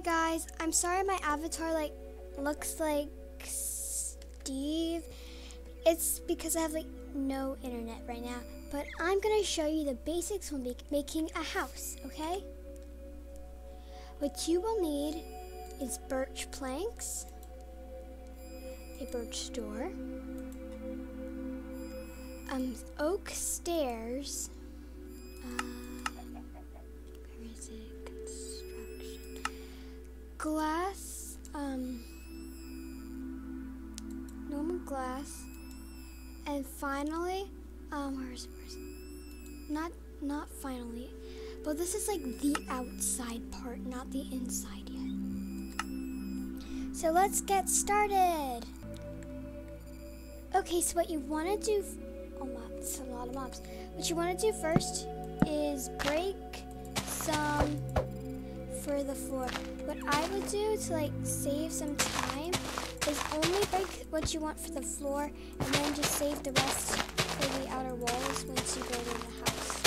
guys, I'm sorry my avatar like looks like Steve. It's because I have like no internet right now, but I'm gonna show you the basics when making a house, okay? What you will need is birch planks, a birch door, um, oak stairs, uh, Glass, um, normal glass, and finally, um, where's where's not not finally, but this is like the outside part, not the inside yet. So let's get started. Okay, so what you want to do? Oh my, a lot of mobs. What you want to do first is break some for the floor. What I would do to like save some time is only break what you want for the floor and then just save the rest for the outer walls once you build in the house.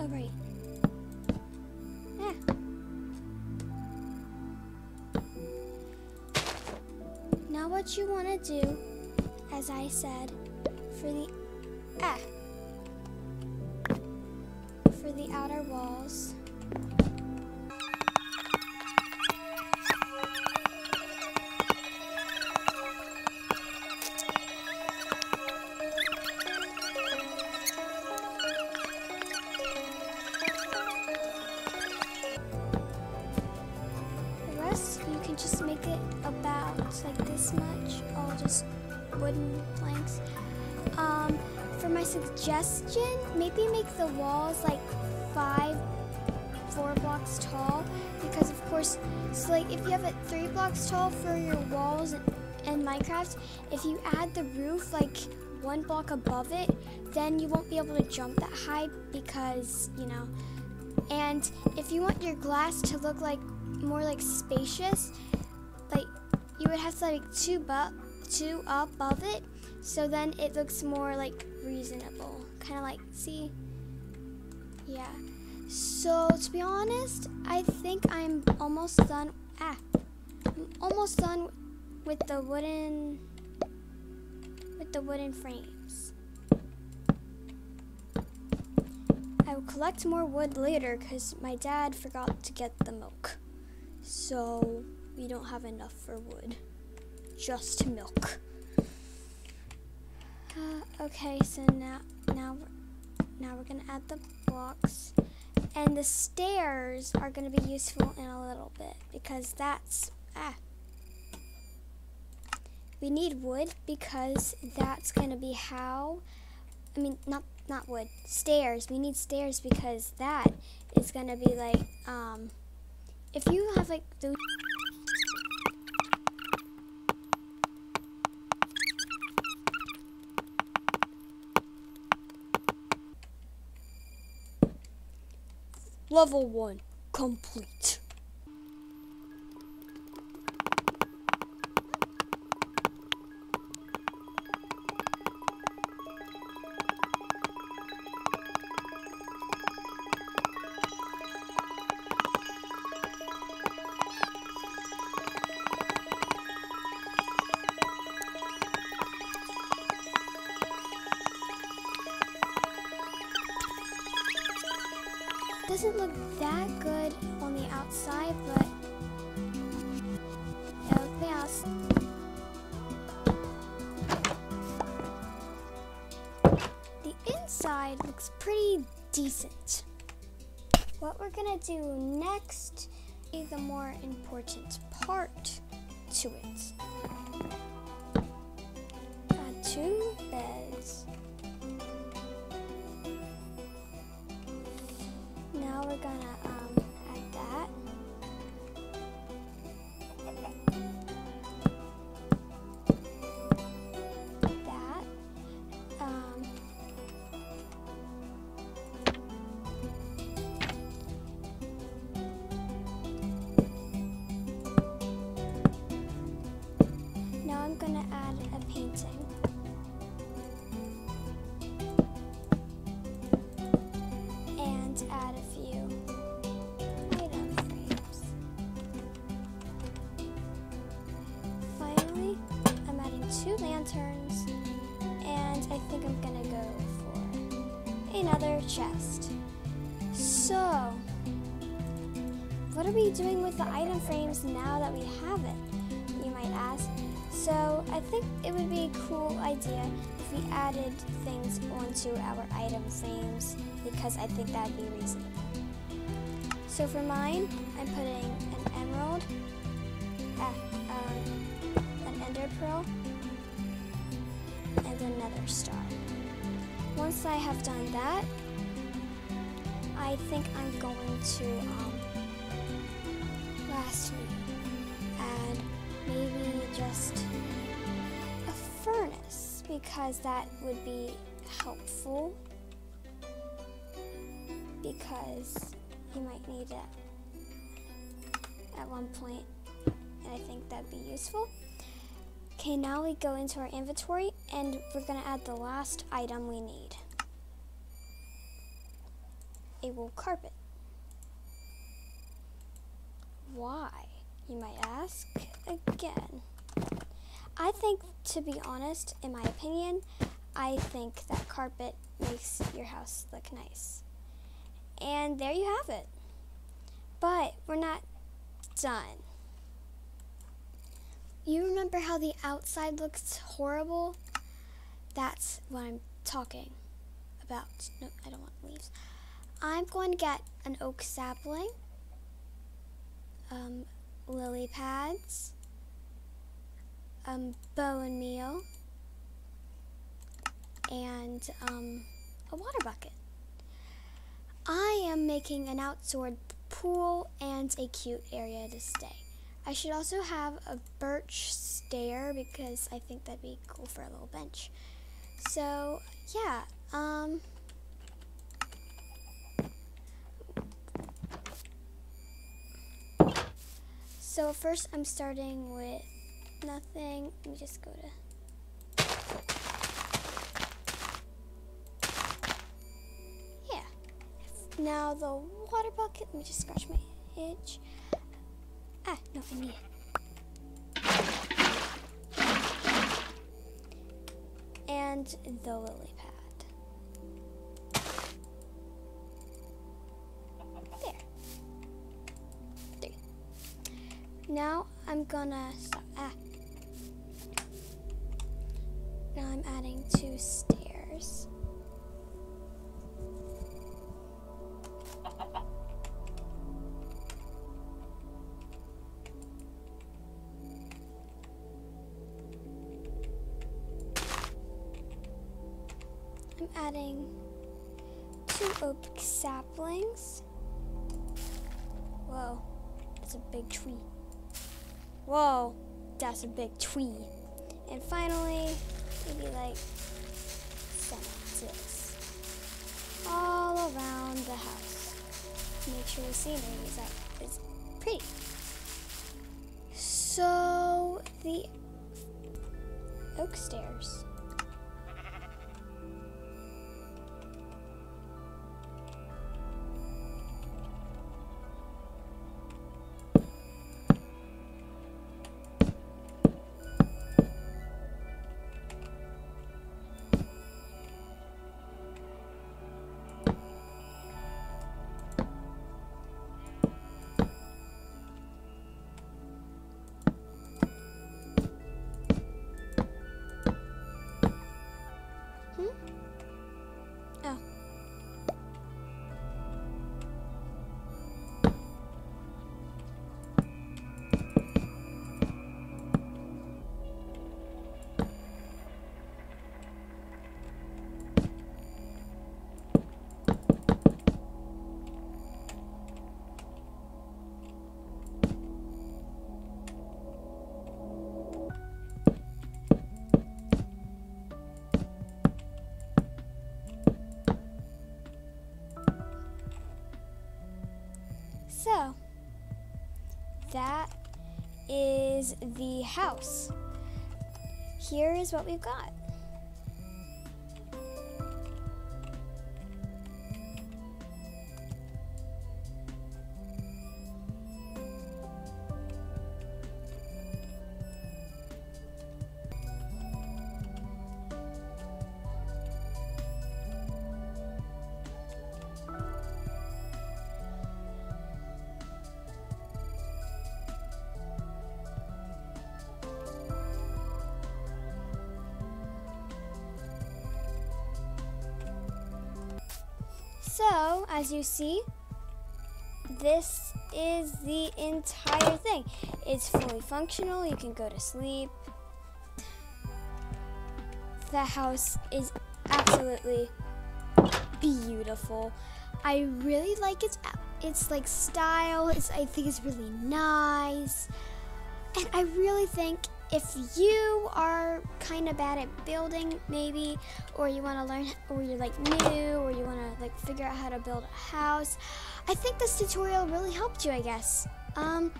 Oh, what you want to do, as I said, for the ah, for the outer walls. Wooden planks. Um, for my suggestion, maybe make the walls like five, four blocks tall, because of course, so like if you have it three blocks tall for your walls in, in Minecraft, if you add the roof like one block above it, then you won't be able to jump that high because you know. And if you want your glass to look like more like spacious, like you would have to like two bu- two above it, so then it looks more like reasonable. Kind of like see, yeah. So to be honest, I think I'm almost done. Ah, I'm almost done with the wooden with the wooden frames. I will collect more wood later because my dad forgot to get the milk. So we don't have enough for wood. Just milk. Uh, okay, so now now now we're gonna add the blocks, and the stairs are gonna be useful in a little bit because that's ah. We need wood because that's gonna be how. I mean, not not wood. Stairs. We need stairs because that is gonna be like um. If you have like those. Level 1 complete. Doesn't look that good on the outside, but. The inside looks pretty decent. What we're gonna do next is the more important part to it. Think I'm gonna go for another chest. So, what are we doing with the item frames now that we have it? You might ask. So, I think it would be a cool idea if we added things onto our item frames because I think that'd be reasonable. So for mine, I'm putting an emerald, uh, um, an ender pearl, a nether star. Once I have done that, I think I'm going to, um, lastly, add maybe just a furnace because that would be helpful because you might need it at one point and I think that'd be useful. Okay, now we go into our inventory and we're gonna add the last item we need. A wool carpet. Why, you might ask again. I think, to be honest, in my opinion, I think that carpet makes your house look nice. And there you have it. But we're not done. You remember how the outside looks horrible? That's what I'm talking about. No, I don't want leaves. I'm going to get an oak sapling, um, lily pads, um, and meal, and um, a water bucket. I am making an outdoor pool and a cute area to stay. I should also have a birch stair because I think that'd be cool for a little bench. So, yeah, um... So first I'm starting with nothing. Let me just go to Yeah. Now the water bucket, let me just scratch my itch. Ah, no, I need it. And the lily pad. There. There. Now I'm gonna. Ah. Now I'm adding two stairs. Adding two oak saplings. Whoa, that's a big tree. Whoa, that's a big tree. And finally, maybe like some of this all around the house. Make sure the scenery is, up, is pretty. So the oak stairs. So, that is the house. Here is what we've got. So, as you see, this is the entire thing. It's fully functional. You can go to sleep. The house is absolutely beautiful. I really like its its like style. It's I think it's really nice. And I really think if you are kind of bad at building maybe or you want to learn or you're like new or you want to like figure out how to build a house i think this tutorial really helped you i guess. Um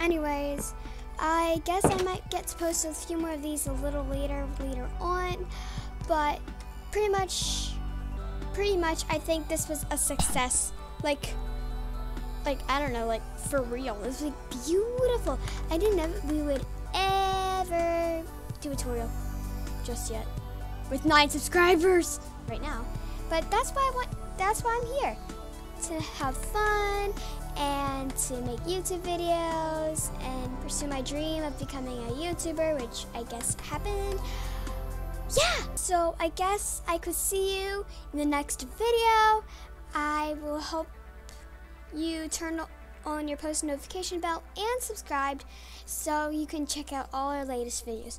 anyways i guess i might get to post a few more of these a little later later on but pretty much pretty much i think this was a success. Like like i don't know like for real. This was like beautiful. I didn't know we would do a tutorial just yet with nine subscribers right now. But that's why I want that's why I'm here. To have fun and to make YouTube videos and pursue my dream of becoming a YouTuber, which I guess happened. Yeah, so I guess I could see you in the next video. I will hope you turn on your post notification bell and subscribed so you can check out all our latest videos.